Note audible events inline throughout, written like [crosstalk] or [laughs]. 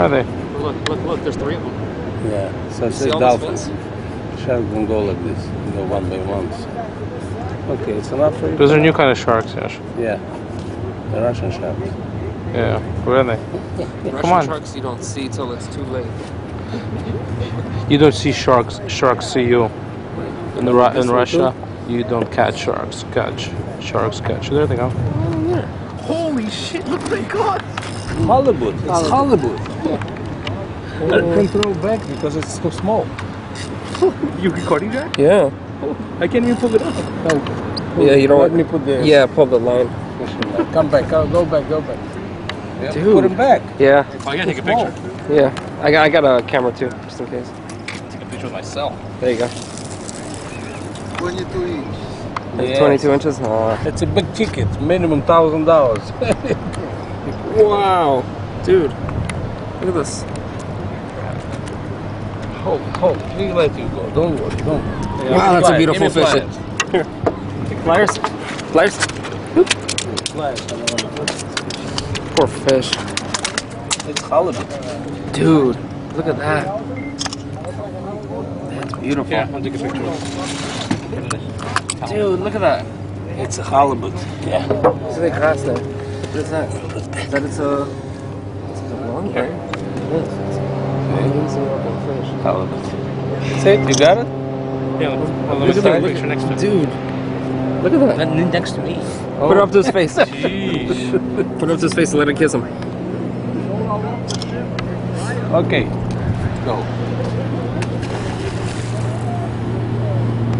Where are they? Look, look, look. There's three of them. Yeah, so it See says dolphins. Shark don't go like this, you go one by ones. Okay, it's enough for you? Those are new kind of sharks, Yash. Yeah, the Russian sharks. Yeah. Where are they? [laughs] Russian on. sharks you don't see till it's too late. You don't see sharks. Sharks see you. In the in Russia, you don't catch sharks. Catch sharks. Catch. There they go. Oh, Holy shit, look what they got! Halibut, it's halibut. I can throw back because it's too small. [laughs] You recording that? Yeah. I can't even pull it up. Oh, yeah, you don't Let want- me put the Yeah, pull the line. Come back, go, go back, go back. Yeah, Dude. Put him back. Yeah, Oh, I gotta take a picture. yeah. I got, I got a camera too, just in case. Take a picture with myself. There you go. 22 inch. It's Yes. 22 inches. Oh. It's a big ticket, minimum thousand dollars. [laughs] Wow, dude. Look at this. Hold, hold, we let you go. Don't worry, don't. worry. Wow, that's a Give me beautiful fish. pliers. [laughs] Pliers. Pliers. Pliers. Poor fish. It's halibut. Dude, look at that. That's beautiful. Yeah, I'll take a picture with Dude, look at that. It's a halibut. Yeah. What's the grass there? What is that? Is that it's a, it's a long right? It is. It's amazing looking fish. Halibut. Say it, you got it? Yeah, well, let me Look at take a that. picture next to. Dude, look at that. That next to me. Put it up to his face. [laughs] Jeez. Put it up to his face and let him kiss him. Okay. Go.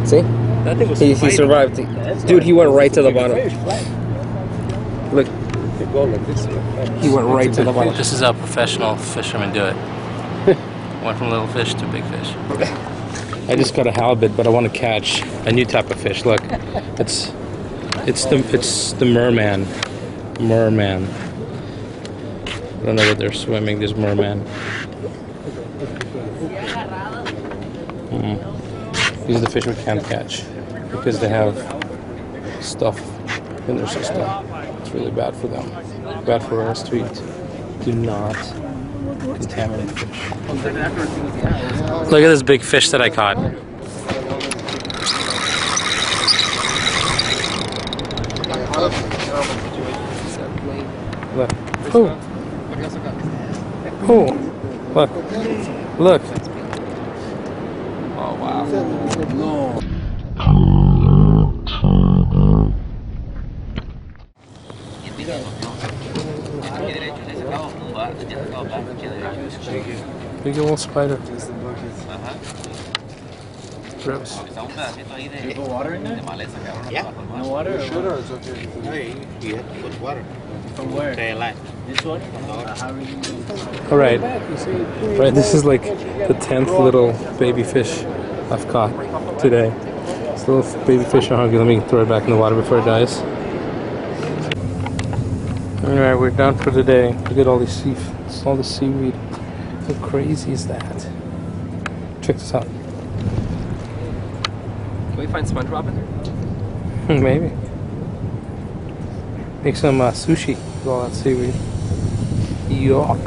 See? That thing was He, he fighting. survived. Dude, he went right to the bottom. Look, You go like this. he went right to the bottom. This is how professional fishermen do it. Went from little fish to big fish. I just got a halibut, but I want to catch a new type of fish. Look, it's it's the it's the merman, merman. I don't know what they're swimming. This merman. Mm. These are the fish we can't catch because they have stuff in their system. It's really bad for them. Bad for us to eat. Do not contaminate fish. Look at this big fish that I caught. Look. Oh. Oh. Look. Look. Oh, wow. Big old spider. Gross. No water? Sure, it's okay. No, you have to put water. From where? This one? All right. Right. This is like the tenth little baby fish I've caught today. This little baby fish are hungry. Let me throw it back in the water before it dies. All right, we're done for today. Look at all these sea, all the seaweed. How crazy is that? Check this out. Can we find SpongeBob in there? [laughs] Maybe. Make some uh, sushi with all that seaweed. Yuck.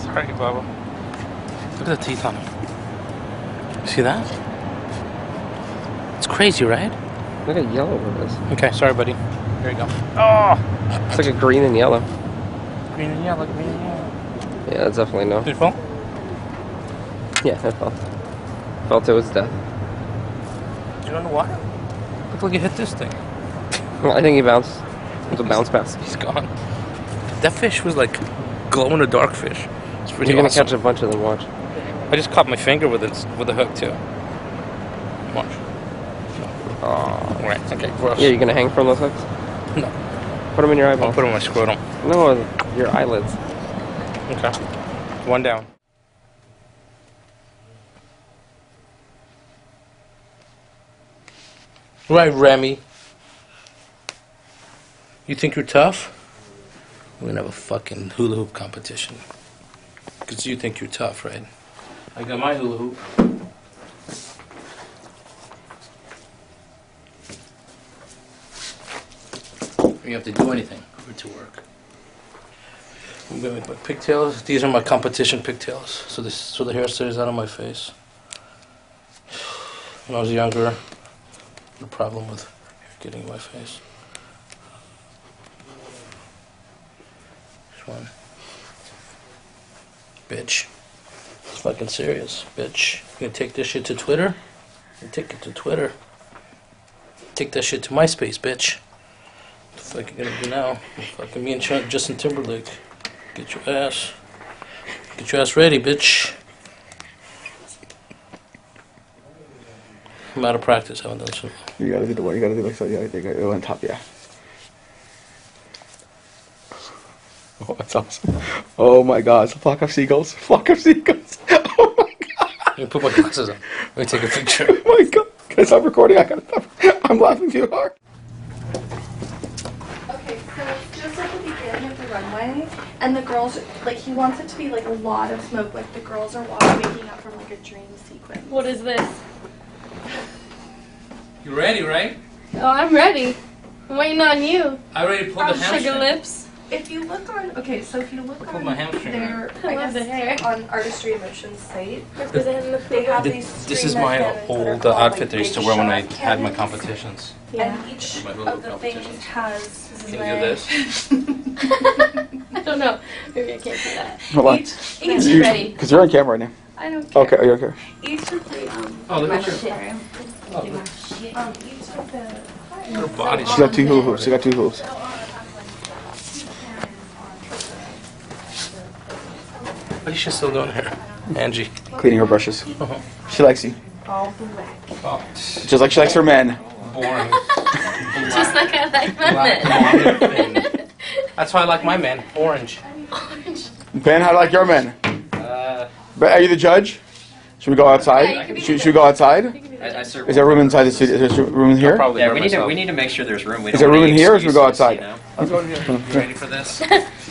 Sorry, Baba. Look at the teeth on him. See that? It's crazy, right? Look at yellow it is. Okay, sorry, buddy. Here you go. Oh! It's like a green and yellow. Green and yellow, green and yellow. Yeah, definitely no. Did it fall? Yeah, it fell. Fell to its death. You underwater? Looked like you hit this thing. [laughs] I think he bounced. It was a bounce pass. He's gone. That fish was like glow in the dark fish. It's pretty You're gonna awesome. catch a bunch of them, watch. I just caught my finger with it with a hook too. Watch. Oh. Right. Okay. Gross. Yeah, you're gonna hang from those hooks? No. Put them in your eyeball. I'll put them on my scrotum. No, your eyelids. Okay. One down. Right, Remy. You think you're tough? We're gonna have a fucking hula hoop competition. Because you think you're tough, right? I got my hula hoop. You have to do anything with my pigtails. These are my competition pigtails. So this, so the hair stays out of my face. When I was younger, a problem with hair getting in my face. This one. Bitch. It's fucking serious, bitch. You gonna take this shit to Twitter? You take it to Twitter. Take that shit to MySpace, bitch. What the fuck you gonna do now? Fucking me and Justin Timberlake. Get your ass. Get your ass ready, bitch. I'm out of practice. I haven't done some. You gotta do the one. You gotta do like so. Yeah, you gotta go on top. Yeah. [laughs] Oh, that's awesome. Oh my God! It's a flock of seagulls. Flock of seagulls. [laughs] Oh my God! Let me put my glasses on. Let me take a picture. [laughs] Oh my God! Can I stop recording? I gotta stop. I'm laughing too hard. Okay, so just at the beginning of the runway, and the girls, like, he wants it to be like a lot of smoke, like the girls are waking up from like a dream sequence. What is this? You ready, right? Oh, I'm ready. I'm waiting on you. I already pulled the Sugar hamstring. lips. If you look on, okay, so if you look pulled on my hamstring their, I I love the guess, hair. on Artistry Emotions site, Representing they have Th- these. This string is my cannons that are old called, outfit like, that I used to big wear when I shot had my cannons, competitions. And each My little of the competitions. things has. Can you do this? I don't know. Maybe I can't do that. Hold on. Each, each, You ready? Because you're on camera right now. I don't care. Okay. Are you okay? Each of the, um, Oh, look at shit. her. um, each of the. Her body. She got two hula hoops. She got two hoops. What is she still doing here? Angie. Cleaning her brushes. She likes you. All black. Oh, Just like she likes her men. boring. [laughs] Just like I like my men. That's why I like my men. Orange. Orange. Ben, how do you like your men? Uh, Ben, are you the judge? Should we go Yeah, you outside? can be Should, should we go outside? I, I serve Is there room inside the studio? Is there room in here? Probably Yeah, we need to we need to make sure there's room. We Is don't there want room in any here or should we go excuses, outside? you know? You ready for this? [laughs]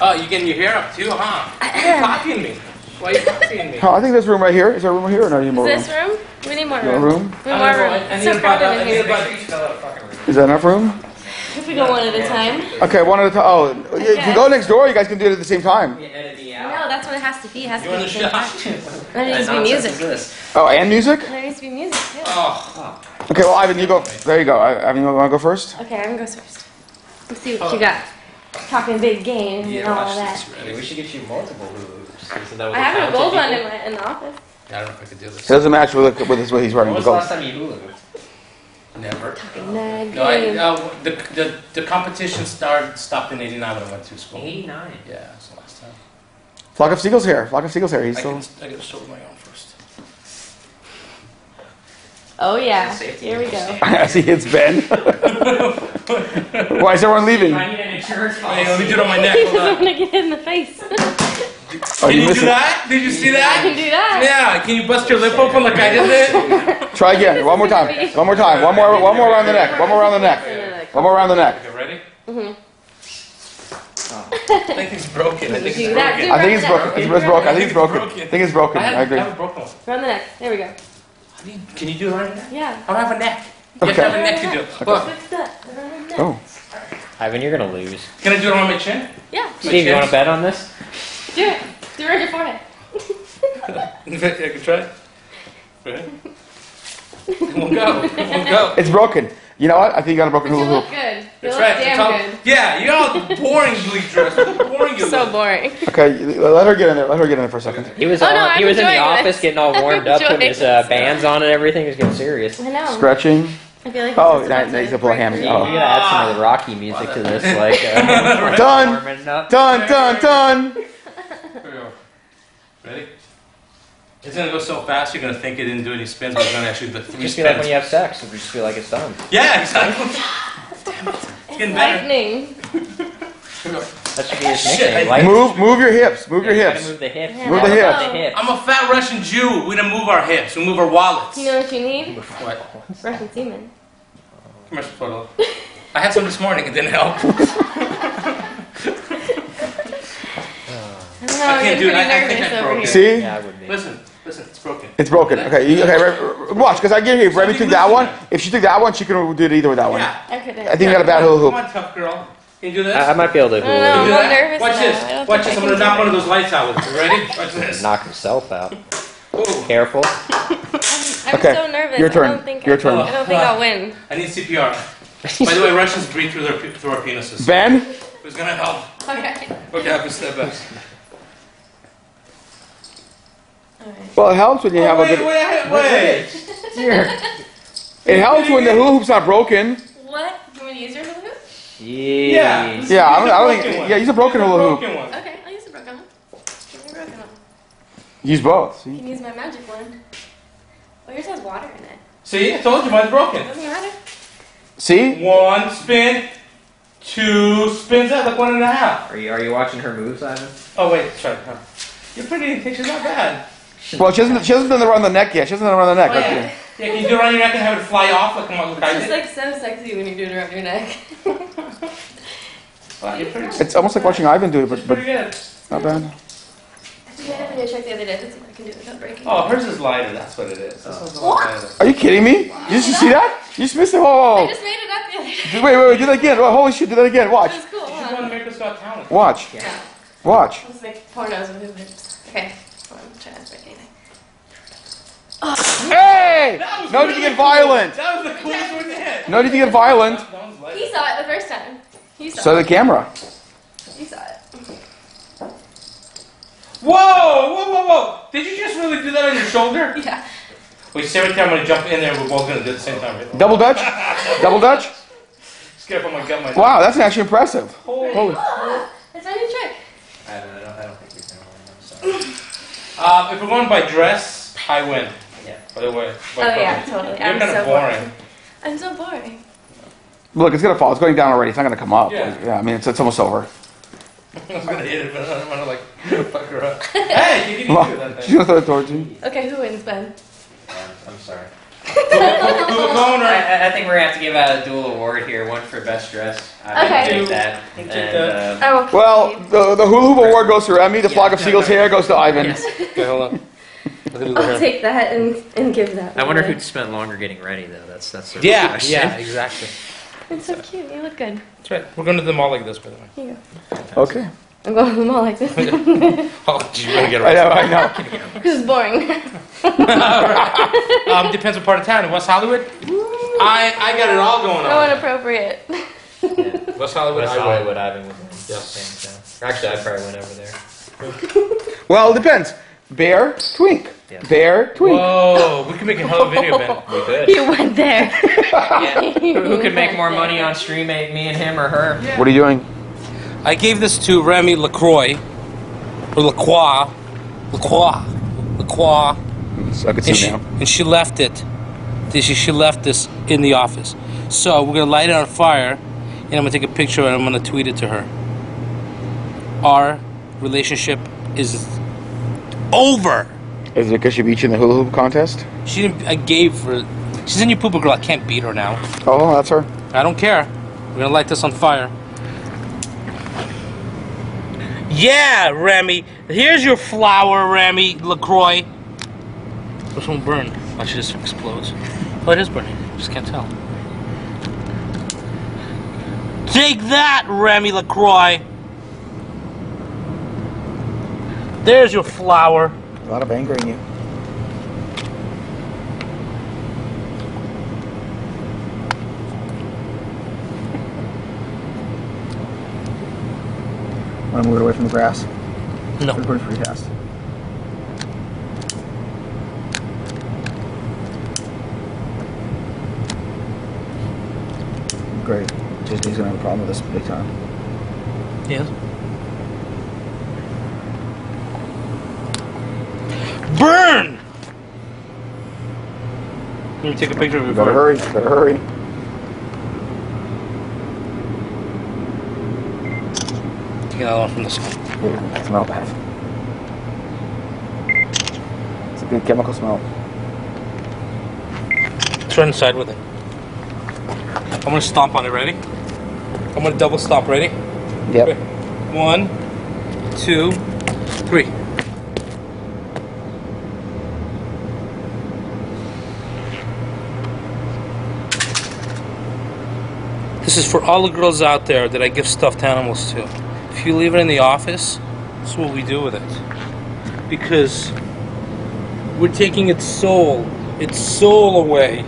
oh, you getting your hair up too, huh? Why are you copying me? Why are you copying me? Oh, I think there's room right here. Is there room right here or no? You need more Is room? this room? We need more More room. room? We need more room. I- I It's so crowded in need here. about- Is that enough room? [laughs] If we go one at a time. Okay, one at a time. Oh, if you go next door, you guys can do it at the same time. No, that's what it has to be. It has You to be a the same time. [laughs] There needs to be music. Oh, and music? There needs to be music too. Oh, Okay, well, Ivan, you go. There you go. I- Ivan, you want to go first? Okay, I'm gonna go first. Let's see what you got. Talking big game yeah, and all watch that. this. Hey, we should get you multiple hoops. So that I have a talented gold one in, my, in the office. I don't know if I could do this. It doesn't match with, with his, what he's wearing. When was the the last time you hula hooped? Never. Mad No, I, game. uh, the, the, the competition started, stopped in 89 when I went to school. 89. Yeah, that's the last time. Flock of Seagulls here. Flock of Seagulls here. He's I, still. can, I gotta show my own first. Oh yeah. Here we go. I see it's Ben. [laughs] Why is everyone leaving? I need an insurance Hey, let me do it on my neck. [laughs] Because Hold I'm on. gonna get hit in the face. Oh, Can you you missed do it. that? Did you see I that? can do that. Yeah, can you bust your lip open like I did there? [laughs] Try again. One more time. One more time. One more. One more around the neck. One more around the neck. One more around the neck. Okay, ready? Mhm. I think it's broken. I think Do it's that. broken. Do I think it's broken. It's, it's broken. I think it's broken. broken. I think it's broken. I, I have, agree. I have a broken one. Around the neck. There we go. How you- Can you do it right now? Yeah. I don't have a neck. You have to have a neck to do it. Look, Fix that. Around the neck. Oh. Ivan, you're gonna lose. can I do it on my chin? Yeah. Steve, you want to bet on this? Do it. Do it on your forehead. [laughs] I can try. Ready? We'll go. We'll go. It's broken. You know what? I think you got a broken You hula look hoop. good. You That's right. damn That's all- good. Yeah, you're all boringly dressed. Boring you So look. boring. Okay, let her get in there. Let her get in there for a second. He was Oh, all, no, he I'm was in the enjoying office getting all [laughs] warmed up, putting his uh, bands on and everything. He was getting serious. I know. Stretching. I feel like Oh, this is now- about now he's to gonna pull a break hammy. Oh. You gotta add some of the Rocky music to this, [laughs] like uh, Done. warming up. Done. Done. Done. Here go. Ready? It's gonna go so fast, you're gonna think it didn't do any spins, but it's gonna actually do three Just feel like when you have sex, you just feel like it's done. Yeah, exactly. [laughs] Damn it. It's getting better. Lightning. That should be his Shit, nickname. I- Like, Move. Move your hips. Move your you gotta hips. Move the hips. Yeah, Move the that's hips. all. The hips. I'm a fat Russian Jew. We don't move our hips. We move our wallets. You know what you need? What? Russian semen. Commercial photo. I had some this morning. It didn't help. [laughs] I don't know. I I'm can't getting do it. pretty I- I think nervous I over broke here. it. See? Yeah, I would be. Listen, listen. It's broken. It's broken. Okay. You, okay. Right, watch, because I get here. If Remy took that one, if she took that one, she could do it either with that one. Yeah. I couldn't. I think you got a bad hula Come hoop. on, tough girl. Can you do this? I, I might be able to I don't hula know. Can you do I'm that? nervous Watch now. this. Watch this. I I'm gonna knock one of those lights out with you. Ready? Watch this. knock himself out. Careful. I'm Okay, so nervous. your turn. I don't think Your I, turn. I don't think I'll win. [laughs] I need CPR. By the way, Russians breathe through their through our penises. Ben, Who's gonna help? Okay. Okay, I have to step back. Alright. well, it helps when you oh, have a good. wait, wait. [laughs] Here. It helps when the hula hoop's not broken. What? You want to use your hula hoop? Yeah. Jeez. Yeah, I don't, Use the I don't broken think. one. Yeah, use a broken Use hula hoop. one. Okay, I'll use the broken one. Give me a broken one. Use both. You can use my magic one. Well, yours has water in it. See, I told you mine's broken. Doesn't matter. See? One spin, two spins out, like one and a half. Are you are you watching her moves, Ivan? Oh wait, sorry. No. You're pretty. She's not bad. Well, she hasn't. She hasn't done the around the neck yet. She hasn't done the around the neck. Oh, Like, yeah. Yeah, can you do it around your neck and have it fly off like, like I It's did? like so sexy when you do it around your neck. [laughs] Wow, you're pretty, It's almost like watching Ivan do it, but, pretty but good. not bad. I made a video check the other day to see I can do it without breaking. Oh, hers is lighter. That's what it is. This one's a lot. Are you kidding me? You just see that? You just missed it. Whoa, I whoa, just made it up the other day. Wait, wait, wait. Do that again. Holy shit. Do that again. Watch. It was cool. She's Huh? won America's Got Talent. Watch. No. Watch. Let's make pornos with hoop hoops. Okay. Hold on, try not to break anything. Hey! No need really to get violent. That was the coolest one you hit. No need to get violent. That one's lighter. He saw it the first time. He saw So it. the camera. He saw it. Whoa, whoa, whoa, whoa! Did you just really do that on your shoulder? [laughs] Yeah. Wait, say right there, I'm gonna jump in there. We're both gonna do it at the same time. Right? Double Dutch? [laughs] Double Dutch? Scared from my gut. My Wow, that's actually impressive. Holy. Holy. It's my new trick. I don't, I don't, I don't think we can. I'm sorry. Uh, if we're going by dress, I win. Yeah. By the way. Oh yeah, totally. You're I'm kind so of boring. boring. I'm so boring. Look, it's gonna fall. It's going down already. It's not gonna come up. Yeah. Yeah, I mean, it's, it's almost over. [laughs] I was gonna hit it, but I don't want to like [laughs] fuck her up. [laughs] hey, you can Come do that on. She's gonna throw it towards you. Okay, who wins, Ben? I'm, I'm sorry. Who the corner? I, I- I think we're gonna have to give out a dual award here. One for best dress. I Okay. take that. Take And that. uh, I will. Well, the, the hula hoop award goes to Remy. The flock of seagulls hair goes to Ivan. yes. [laughs] Okay, hold on. Look at the I'll hair. take that and, and give that. I wonder away. who'd spent longer getting ready though. That's that's the Yeah, question. yeah, [laughs] exactly. It's so cute. You look good. That's right. We're going to the mall like this, by the way. Here you go. Okay. I'm going to the mall like this. [laughs] Oh, geez, you're gonna get I arrested. know, I know. [laughs] this is boring. [laughs] um, depends what part of town. In West Hollywood, I I got it all going no on. inappropriate. West Hollywood, West I win. Hollywood, Ivan would win. Yeah. Same town. Actually, I'd probably went over there. Well, it depends. Bear, twink. Yeah. Bear, twink. Whoa, we can make a hell of a video, Ben. We could. you went there. Yeah. Who, who could make more money on stream, me me and him or her? What are you doing? I gave this to Remy LaCroix, or LaCroix, LaCroix, LaCroix, So I and see she, now. and she left it. She, she left this in the office. So we're gonna light it on fire, and I'm gonna take a picture and I'm gonna tweet it to her. Our relationship is over. Is it because she beat you in the hula hoop contest? She didn't. I gave her. She's a new Puba girl. I can't beat her now. Oh, that's her. I don't care. We're gonna light this on fire. Yeah, Remy. Here's your flower, Remy LaCroix. This won't burn. Watch it just explodes. Oh, it is burning. Just can't tell. Take that, Remy LaCroix. There's your flower. A lot of anger in you. Want to move it away from the grass? No. We're pretty fast. Great. Just he's gonna have a problem with this big time. Yes. Burn! Let me take a picture of You it. better hurry. Better hurry. Take another one from this one. Ooh, it smell bad. It's a good chemical smell. Turn inside with it. I'm gonna stomp on it. Ready? I'm gonna double stomp. Ready? Yep. One, two, three. This is for all the girls out there that I give stuffed animals to. If you leave it in the office, that's what we do with it. Because we're taking its soul, its soul away.